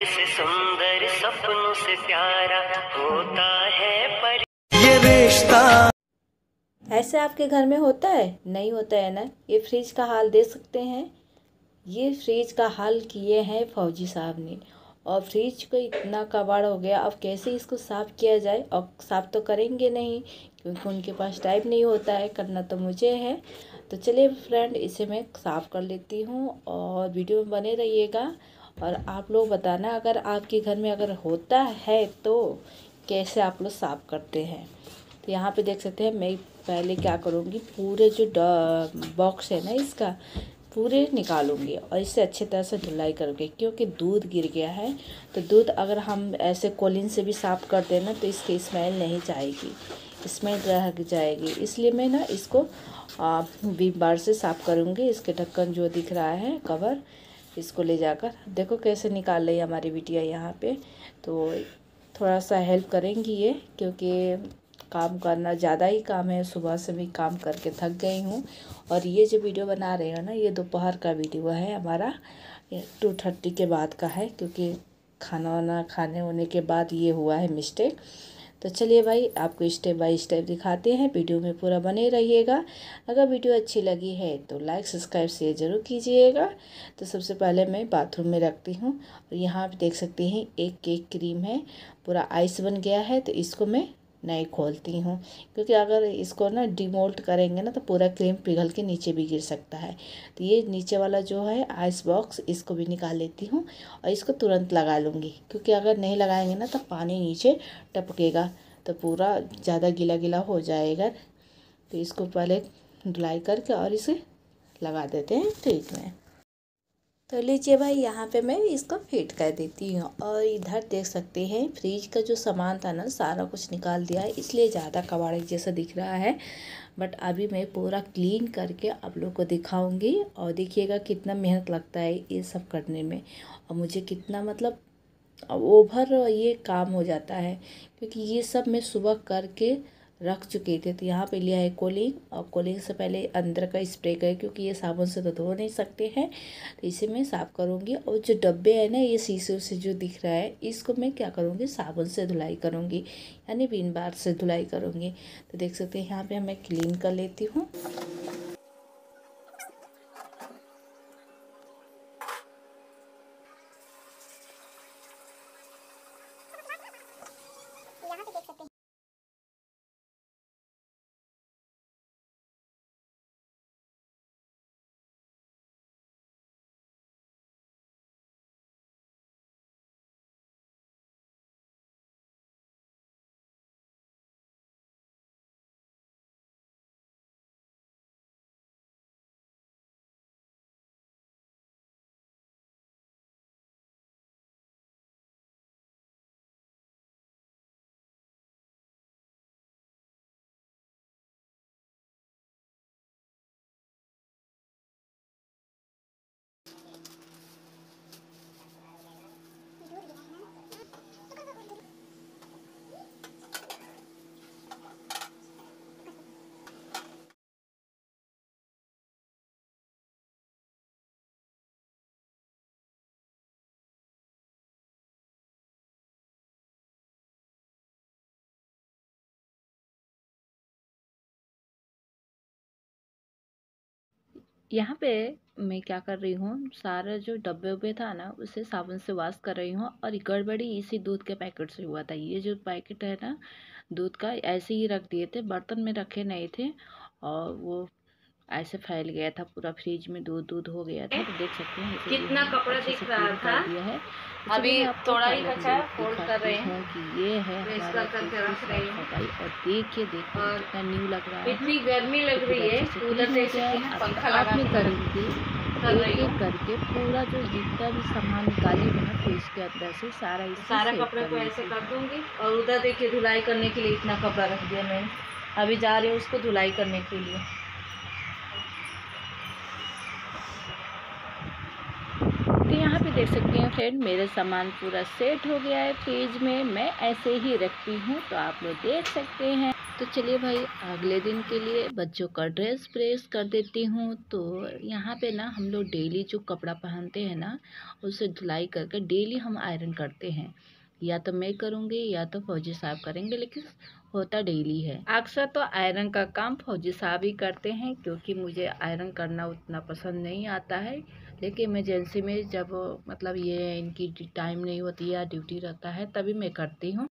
से सुंदर सपनों से प्यारा होता है पर ये रिश्ता। ऐसे आपके घर में होता है? नहीं होता है ना? ये फ्रिज का हाल दे सकते हैं। ये फ्रिज का हाल किए हैं फौजी साहब ने। और फ्रिज को इतना कबाड़ हो गया अब कैसे इसको साफ़ किया जाए? और साफ़ तो करेंगे नहीं क्योंकि उनके पास टाइम नहीं होता है करना तो मुझे है। तो चलिए फ्रेंड इसे मैं साफ़ कर लेती हूँ और वीडियो में बने रहिएगा। और आप लोग बताना, अगर आपके घर में अगर होता है तो कैसे आप लोग साफ़ करते हैं? तो यहाँ पे देख सकते हैं, मैं पहले क्या करूँगी, पूरे जो बॉक्स है ना इसका, पूरे निकालूँगी और इसे अच्छी तरह से धुलाई करूँगी क्योंकि दूध गिर गया है तो दूध अगर हम ऐसे कोलिन से भी साफ़ कर देना तो इसकी स्मेल नहीं जाएगी स्मेल रह जाएगी। इसलिए मैं ना इसको बीम बार से साफ़ करूँगी, इसके ढक्कन जो दिख रहा है कवर इसको ले जाकर। देखो कैसे निकाल रही हमारी बिटिया यहाँ पे। तो थोड़ा सा हेल्प करेंगी ये, क्योंकि काम करना ज़्यादा ही काम है। सुबह से भी काम करके थक गई हूँ। और ये जो वीडियो बना रहे हो ना, ये दोपहर का वीडियो है हमारा। टू थर्टी के बाद का है, क्योंकि खाना वाना खाने होने के बाद ये हुआ है मिस्टेक तो चलिए भाई, आपको स्टेप बाय स्टेप दिखाते हैं। वीडियो में पूरा बने रहिएगा। अगर वीडियो अच्छी लगी है तो लाइक सब्सक्राइब शेयर ज़रूर कीजिएगा। तो सबसे पहले मैं बाथरूम में रखती हूँ और यहाँ आप देख सकते हैं, एक केक क्रीम है, पूरा आइस बन गया है तो इसको मैं नहीं खोलती हूँ। क्योंकि अगर इसको ना डिमोल्ट करेंगे ना तो पूरा क्रीम पिघल के नीचे भी गिर सकता है। तो ये नीचे वाला जो है आइस बॉक्स इसको भी निकाल लेती हूँ और इसको तुरंत लगा लूँगी। क्योंकि अगर नहीं लगाएँगे ना तो पानी नीचे टपकेगा तो पूरा ज़्यादा गीला गीला हो जाएगा। तो इसको पहले धुलाई करके और इसे लगा देते हैं ठीक में तो लीजिए भाई, यहाँ पे मैं इसको फिट कर देती हूँ। और इधर देख सकते हैं, फ्रिज का जो सामान था ना, सारा कुछ निकाल दिया है। इसलिए ज़्यादा कबाड़े जैसा दिख रहा है। बट अभी मैं पूरा क्लीन करके आप लोग को दिखाऊँगी। और देखिएगा कितना मेहनत लगता है ये सब करने में। और मुझे कितना मतलब ओवर ये काम हो जाता है। क्योंकि ये सब मैं सुबह करके रख चुके थे। तो यहाँ पे लिया है कोलिंग। और कोलिंग से पहले अंदर का स्प्रे करें, क्योंकि ये साबुन से तो धो नहीं सकते हैं। तो इसे मैं साफ़ करूँगी। और जो डब्बे हैं ना, ये शीशे से जो दिख रहा है, इसको मैं क्या करूँगी? साबुन से धुलाई करूँगी। यानी बिन बार से धुलाई करूँगी। तो देख सकते हैं, यहाँ पर मैं क्लीन कर लेती हूँ। यहाँ पे मैं क्या कर रही हूँ, सारा जो डब्बे उब्बे था ना, उसे साबुन से वाश कर रही हूँ और गड़बड़ी इसी दूध के पैकेट से हुआ था। ये जो पैकेट है ना, दूध का ऐसे ही रख दिए थे, बर्तन में रखे नहीं थे और वो ऐसे फैल गया था पूरा फ्रिज में दूध दूध हो गया था तो देख सकते हैं कितना कपड़ा दिख रहा था। दिया है। तो अभी थोड़ा ही बचा है, फोल्ड कर रहे हैं। कि ये है। सफ़ाई। और देखिए देखिए कितना न्यू लग रहा है। इतनी गर्मी लग रही है उधर देख सकते पंखा लगा के करेंगे एक एक करके पूरा जो जितना भी सामान निकाली है ना फ्रिज के अंदर से सारा सारा कपड़े को ऐसे कर दूँगी। और उधर देखिए धुलाई करने के लिए इतना कपड़ा रख दिया मैंने। अभी जा रही हूँ उसको धुलाई करने के लिए। तो यहाँ पे देख सकते हैं फ्रेंड मेरा सामान पूरा सेट हो गया है फ्रिज में। मैं ऐसे ही रखती हूँ तो आप लोग देख सकते हैं। तो चलिए भाई, अगले दिन के लिए बच्चों का ड्रेस प्रेस कर देती हूँ। तो यहाँ पे ना हम लोग डेली जो कपड़ा पहनते हैं ना, उसे धुलाई करके डेली हम आयरन करते हैं। या तो मैं करूँगी, या तो फौजी साहब करेंगे, लेकिन होता डेली है। अक्सर तो आयरन का काम फौजी साहब ही करते हैं, क्योंकि मुझे आयरन करना उतना पसंद नहीं आता है। लेकिन इमरजेंसी में जब मतलब ये इनकी टाइम नहीं होती या ड्यूटी रहता है, तभी मैं करती हूँ।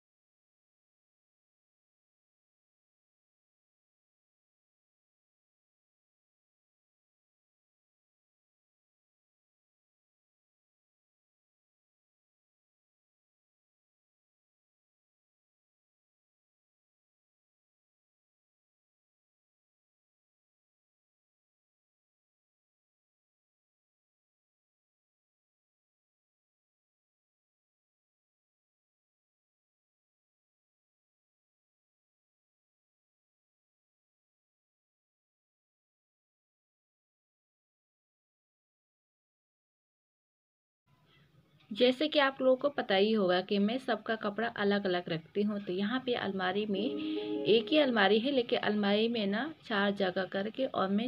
जैसे कि आप लोगों को पता ही होगा कि मैं सबका कपड़ा अलग अलग रखती हूँ तो यहाँ पे अलमारी में एक ही अलमारी है, लेकिन अलमारी में ना चार जगह करके और मैं